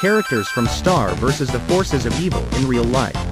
characters from Star vs. the forces of evil in real life.